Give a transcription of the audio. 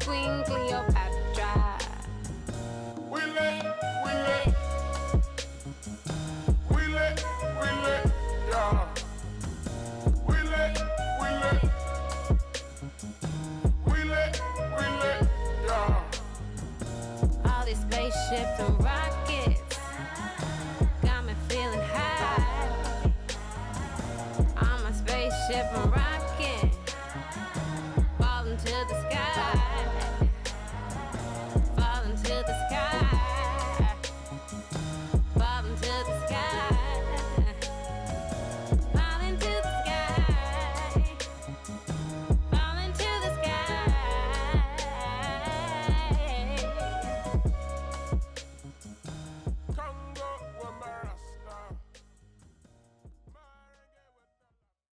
Queen Cleopatra. We lit, we lit. We lit, we lit, yeah. We lit, we lit. We lit, we lit, yeah. All these spaceships and rockets got me feeling high. I'm a spaceship and rocket.